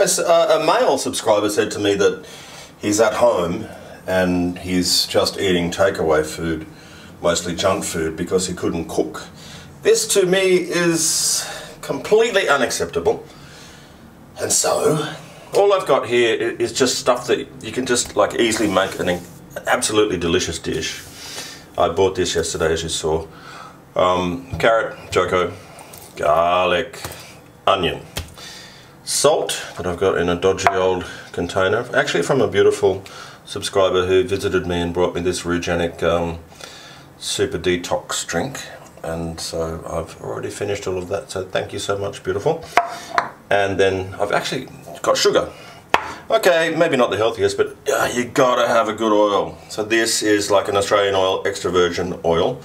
Uh, a male subscriber said to me that he's at home and he's just eating takeaway food, mostly junk food, because he couldn't cook. This to me is completely unacceptable. And so, all I've got here is just stuff that you can just like easily make an absolutely delicious dish. I bought this yesterday, as you saw. Um, carrot, choko, garlic, onion, salt that I've got in a dodgy old container, actually from a beautiful subscriber who visited me and brought me this Rugenic um, super detox drink. And so I've already finished all of that, so thank you so much, beautiful. And then I've actually got sugar. Okay, maybe not the healthiest, but uh, you gotta have a good oil. So this is like an Australian oil, extra virgin oil,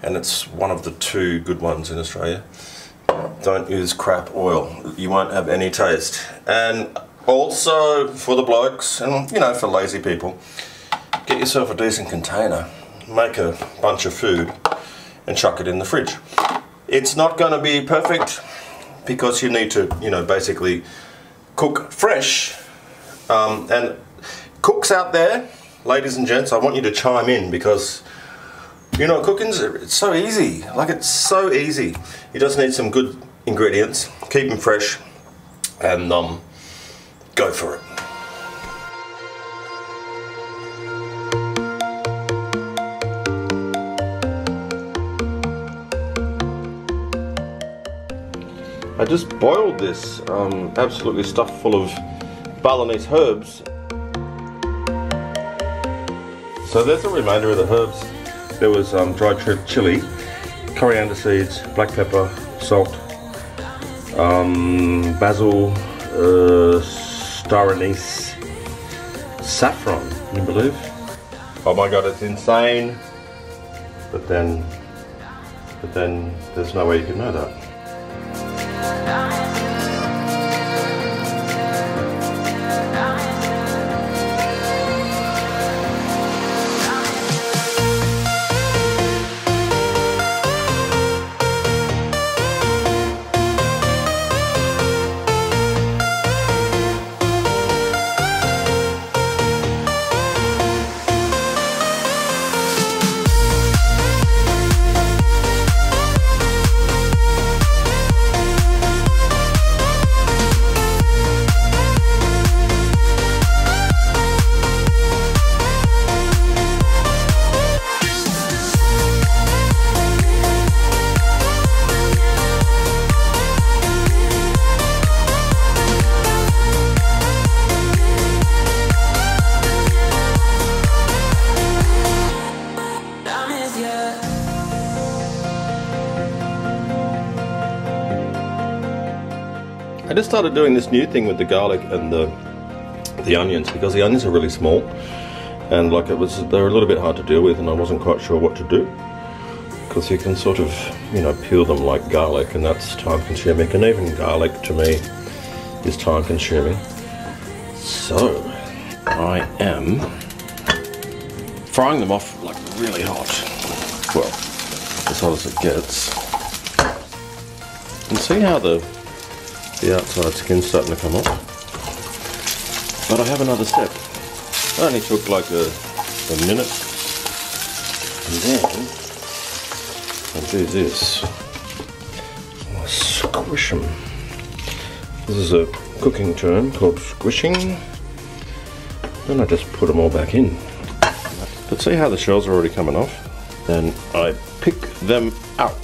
and it's one of the two good ones in Australia. Don't use crap oil; you won't have any taste. And also for the blokes, and you know, for lazy people, get yourself a decent container, make a bunch of food, and chuck it in the fridge. It's not going to be perfect because you need to, you know, basically cook fresh. Um, and cooks out there, ladies and gents, I want you to chime in because you know cooking's it's so easy. Like it's so easy. You just need some good ingredients, keep them fresh, and um, go for it. I just boiled this, um, absolutely stuffed full of Balinese herbs. So there's the remainder of the herbs. There was um, dried chili, coriander seeds, black pepper, salt, um, basil, uh, star anise, saffron. You believe? Oh my god, it's insane. But then, but then there's no way you can know that. I just started doing this new thing with the garlic and the the onions because the onions are really small and like it was they're a little bit hard to deal with and I wasn't quite sure what to do because you can sort of you know peel them like garlic and that's time consuming and even garlic to me is time consuming. So I am frying them off like really hot. Well as hot as it gets. And see how the the outside skin's starting to come off. But I have another step. It only took like a, a minute. And then I do this. I squish them. This is a cooking term called squishing. Then I just put them all back in. But see how the shells are already coming off? Then I pick them out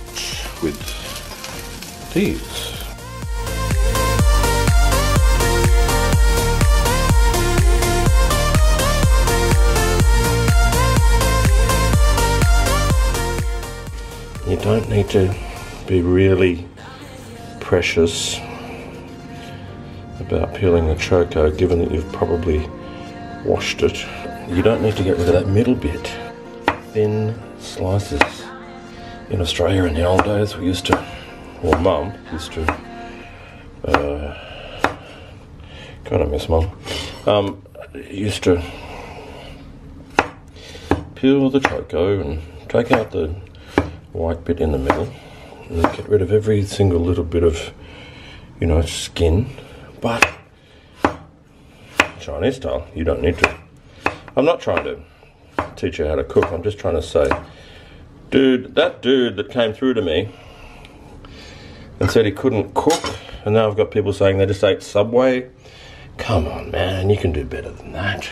with these. Don't need to be really precious about peeling the choko, given that you've probably washed it. You don't need to get rid of that middle bit. Thin slices. In Australia in the old days, we used to, or Mum used to, uh, God, I miss Mum, um, used to peel the choko and take out the white bit in the middle and get rid of every single little bit of you know skin but Chinese style. You don't need to. I'm not trying to teach you how to cook. I'm just trying to say, dude, that dude that came through to me and said he couldn't cook, and now I've got people saying they just ate Subway. Come on, man, you can do better than that.